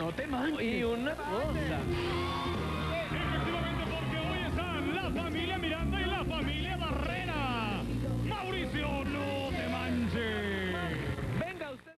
No te manches. Y una cosa.